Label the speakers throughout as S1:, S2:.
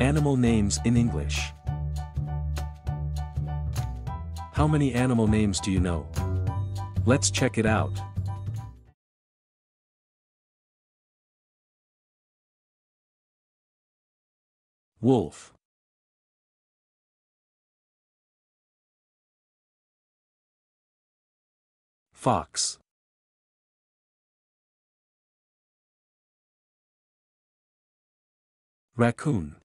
S1: Animal names in English. How many animal names do you know? Let's check it out. Wolf. Fox. Raccoon.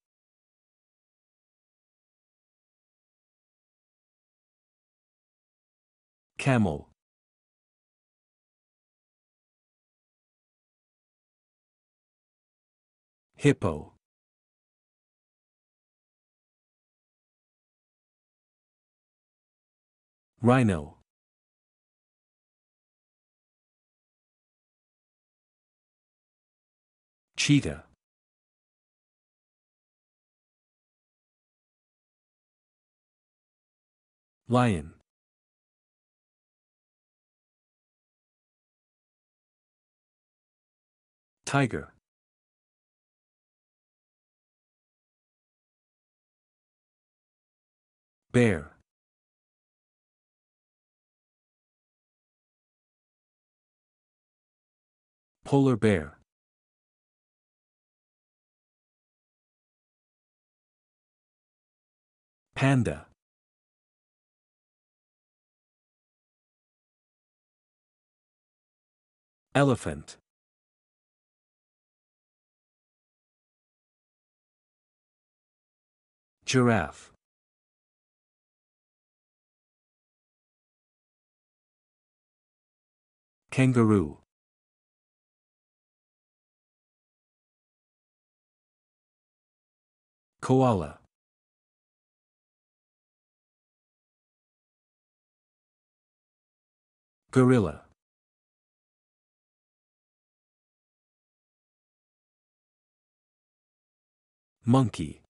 S1: Camel. Hippo. Rhino. Cheetah. Lion. Tiger. Bear. Polar bear. Panda. Elephant. Giraffe. Kangaroo. Koala. Gorilla. Monkey.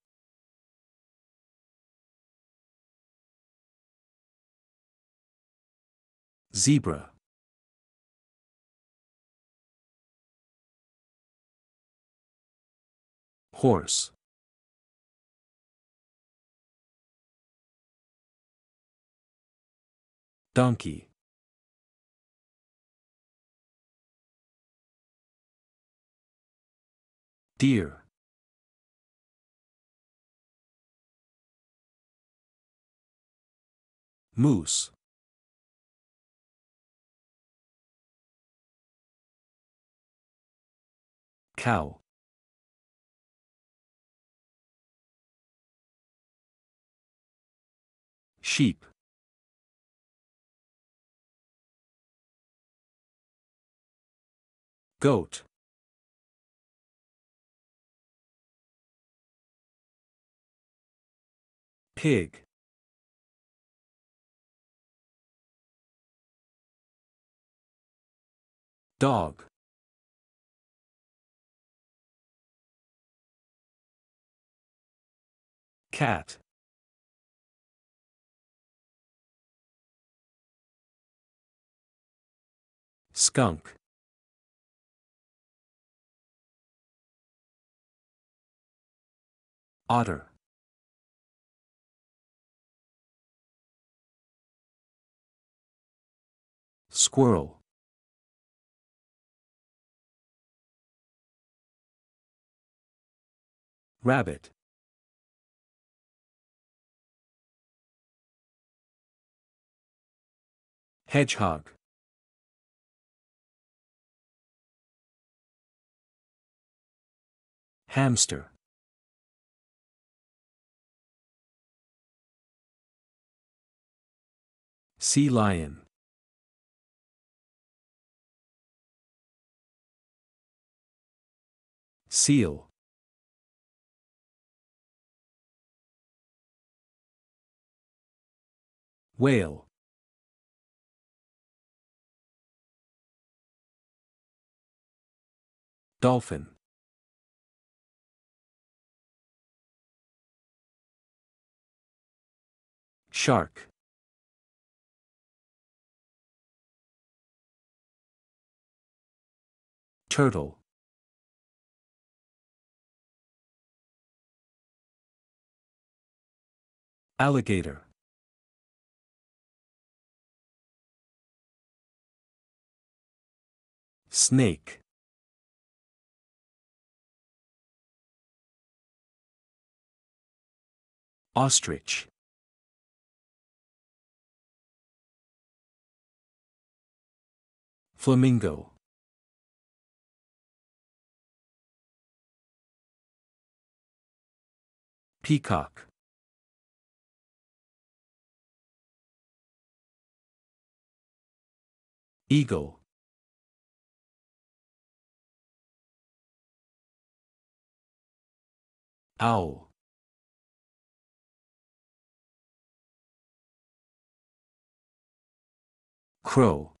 S1: Zebra. Horse. Donkey. Deer. Moose. Cow. Sheep. Goat. Pig. Dog. Cat. Skunk. Otter. Squirrel. Rabbit. Hedgehog. Hamster. Sea lion. Seal. Whale. Dolphin. Shark. Turtle. Alligator. Snake. Ostrich. Flamingo. Peacock. Eagle. Owl. Crow.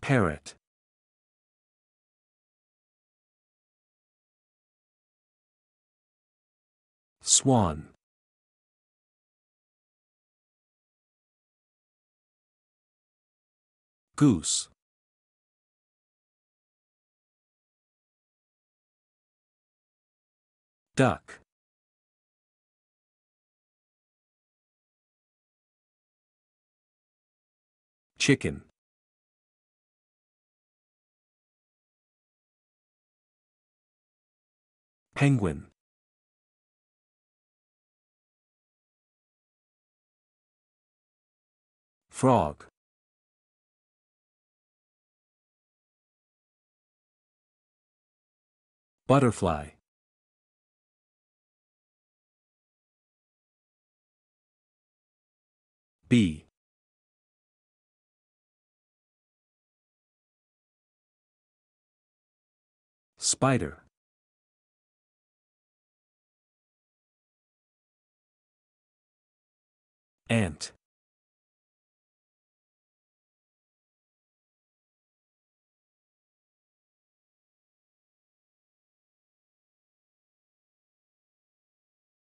S1: Parrot. Swan. Goose. Duck. Chicken. Penguin. Frog. Butterfly. Bee. Spider. Ant.